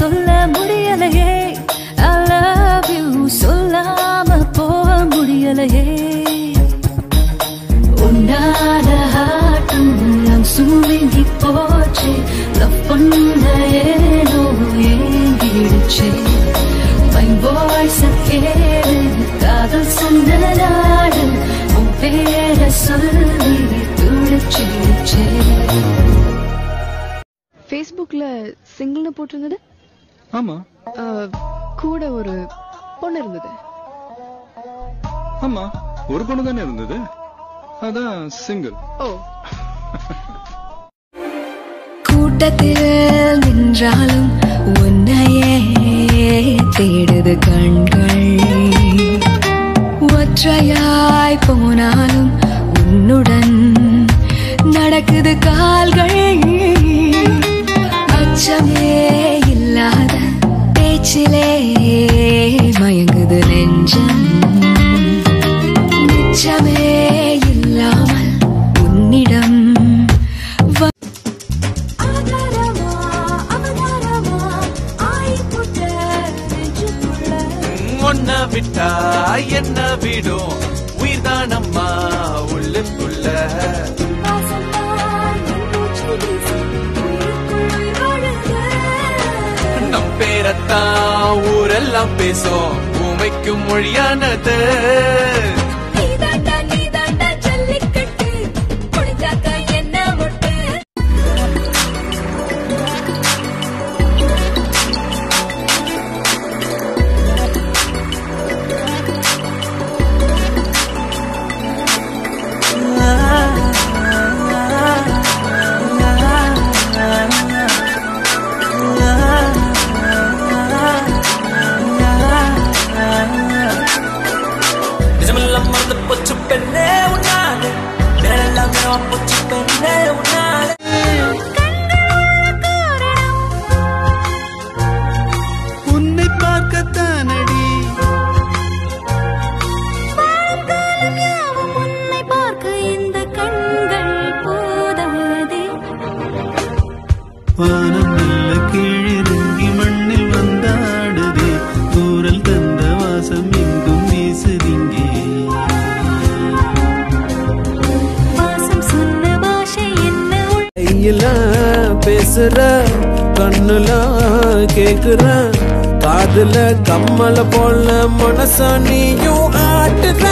சொல்ல முடியலையே. I love you சொல்லாம போக முடியலையே. உன்னால ஹாட்டும் நான் சுருங்கி போச்சு. லவ் பண்ண ஏனோ ஏங்கிடுச்சு மைன் வாய்ஸ் கேளு காதல் சொன்ன நாடு. உன் பேர சொல்லி துடிச்சிடுச்சே ஃபேஸ்புக்ல சிங்கிள்னு போட்டிருந்தது? ஆமா. கூட ஒரு பொண்ணு இருந்தது. ஆமா. ஒரு பொண்ணு தானே இருந்தது? அதான் சிங்கிள் ஓ. கூட்டத்தில் நின்றாலும் உன்னையே தேடுது கண்கள். ஒற்றையாய் போனாலும் உன்னுடன் நடக்குது கால்கள். விட்டா என்ன விடும்? உயிர்தானம்மா உள்ளுக்குள்ள. நம் பேரத்தான் ஊரெல்லாம் பேசும். உமைக்கும் மொழியானது. போச்சு பெண்ணே உன்னாலே. நேரெல்லாம் போச்சு பெண்ணே உன்னாலே. உன்னை பார்க்கத்தானடி. வானம் நல்ல கீழிறங்கி கையில பேசுற கண்ணுல கேக்குற காதுல கம்மல போல மனச நீயும் ஆட்டுற.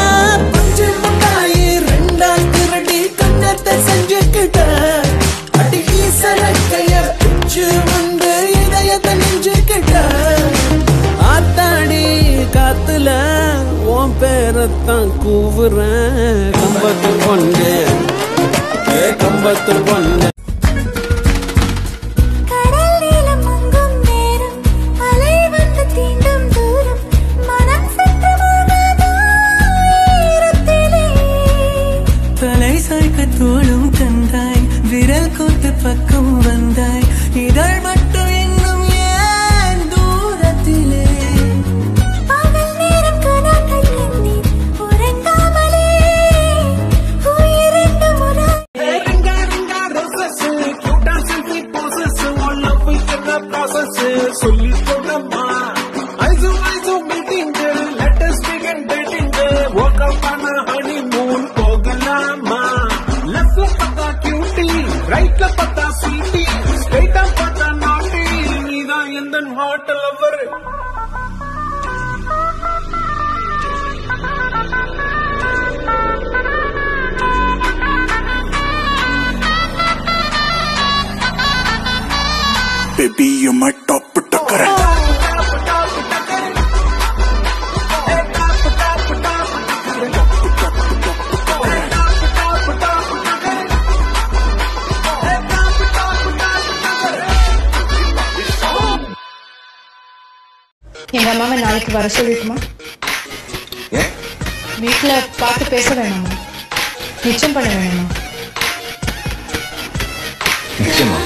பஞ்சு முட்டாயி ரெண்டா திருடி கண்ணத்தை செஞ்சுக்கிட்ட. அடி சரக்கைய பிச்சு வந்து இதயத்தை நெஞ்சுக்கிட்ட. ஆத்தாடி காத்துல உன் பேரத்தான் கூவுறேன் கம்பத்து பொண்ணு. ஏ கம்பத்து பொண்ணு. பக்கம் வந்தாய். இதழ் Nandan hot lover. Baby, you're my எங்க அம்மாவை நாளைக்கு வர சொல்லிட்டுமா? வீட்டுல பார்த்து பேச வேணாமா? நிச்சயம் பண்ண வேணாமா? நிச்சயமா